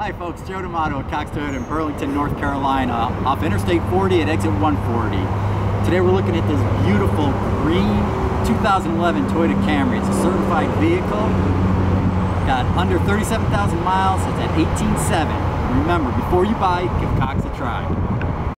Hi folks, Joe Damato at Cox Toyota in Burlington, North Carolina, off Interstate 40 at exit 140. Today we're looking at this beautiful green 2011 Toyota Camry. It's a certified vehicle. Got under 37,000 miles. It's at 18.7. Remember, before you buy, give Cox a try.